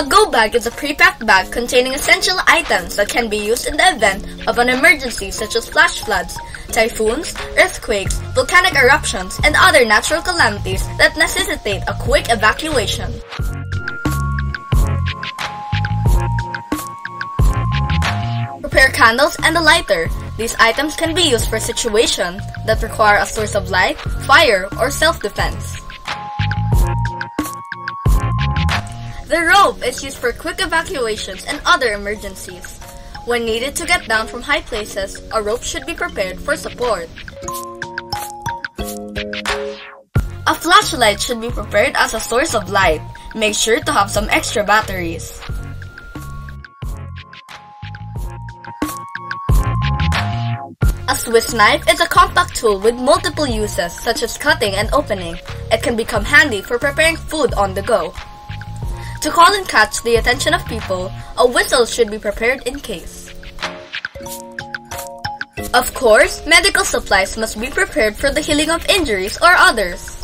A go bag is a pre-packed bag containing essential items that can be used in the event of an emergency such as flash floods, typhoons, earthquakes, volcanic eruptions, and other natural calamities that necessitate a quick evacuation. Prepare candles and a lighter. These items can be used for situations that require a source of light, fire, or self-defense. The rope is used for quick evacuations and other emergencies. When needed to get down from high places, a rope should be prepared for support. A flashlight should be prepared as a source of light. Make sure to have some extra batteries. A Swiss knife is a compact tool with multiple uses such as cutting and opening. It can become handy for preparing food on the go. To call and catch the attention of people, a whistle should be prepared in case. Of course, medical supplies must be prepared for the healing of injuries or others.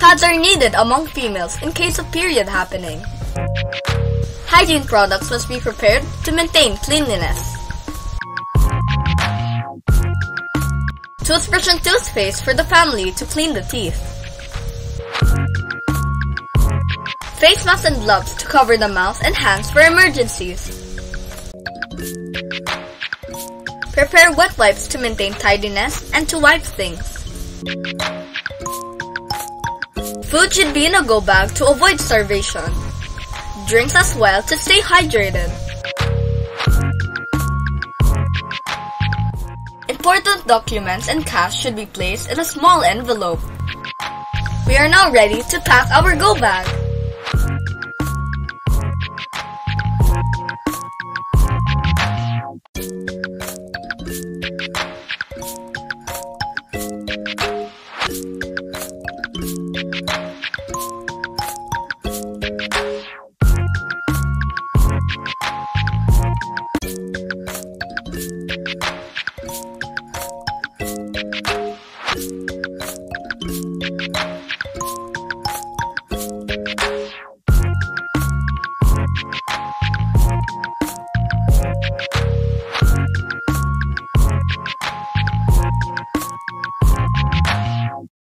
Pads are needed among females in case of period happening. Hygiene products must be prepared to maintain cleanliness. Toothbrush and toothpaste for the family to clean the teeth. Face masks and gloves to cover the mouth and hands for emergencies. Prepare wet wipes to maintain tidiness and to wipe things. Food should be in a go bag to avoid starvation. Drinks as well to stay hydrated. Important documents and cash should be placed in a small envelope. We are now ready to pack our go bag.